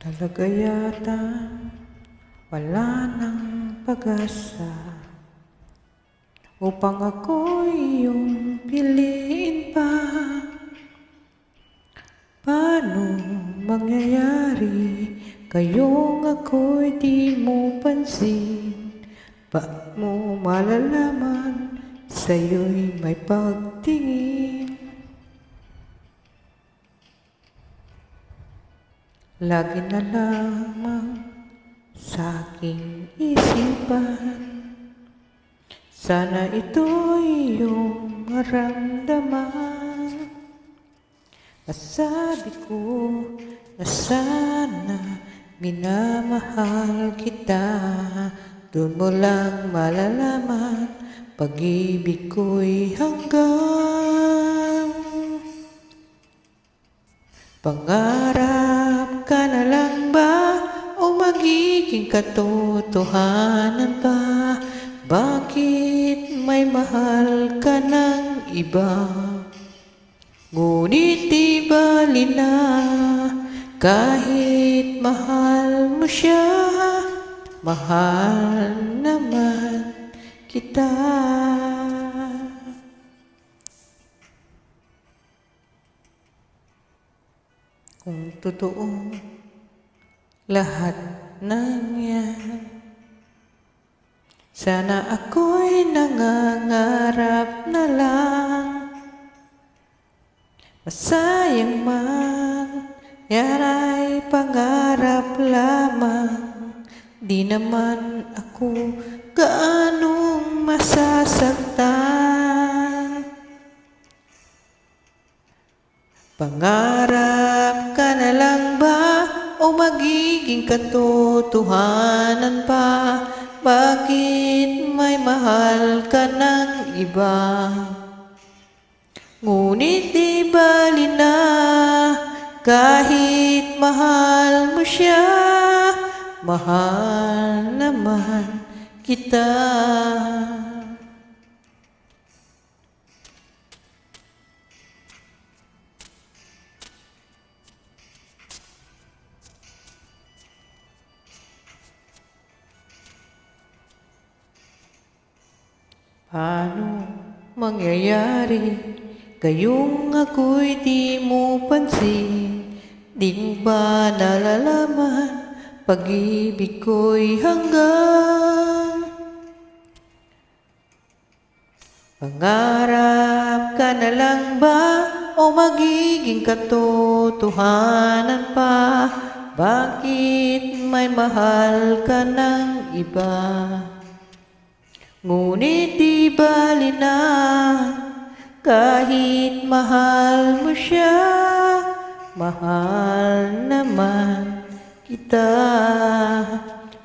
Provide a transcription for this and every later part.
Talaga yata wala nang pag-asa Upang ako'y iyong piliin pa. Paano mangyayari Kayong ako'y di mo pansin? Ba mo malalaman Sa'yo'y may pagtingin Lagi na lamang sa aking isipan. Sana ito'y iyong maramdaman. Nasabi ko na sana minamahal kita. Doon mo lang malalaman Pag-ibig ko'y hanggang. Pangarap magiging katotohanan ba? Bakit may mahal ka ng iba? Ngunit di bali na kahit mahal mo siya, mahal naman kita. Kung totoo lahat ng yan Sana ako'y nangangarap na lang. Masayang man Yan ay pangarap lamang. Di naman ako gaanong masasaktan. Pangarap o magiging katotohanan pa? Bakit may mahal ka ng iba? Ngunit di bali na kahit mahal mo siya, mahal naman kita. Paano mangyayari? Kayong ako'y di mo pansin. Di ba nalalaman? Pag-ibig ko'y hanggang Pangarap ka na lang ba? O magiging katotohanan pa? Bakit may mahal ka ng iba? Ngunit di kahit mahal mo siya, mahal naman kita.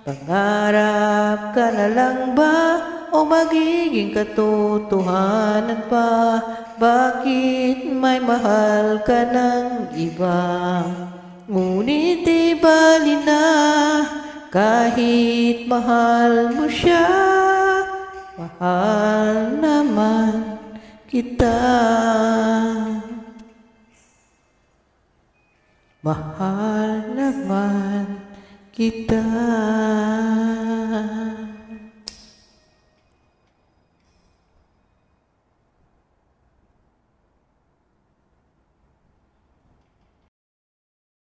Pangarap ka na lang ba o magiging katotohanan pa? Bakit may mahal ka ng iba? Ngunit di bali na kahit mahal mo siya, mahal kita. Mahal naman kita.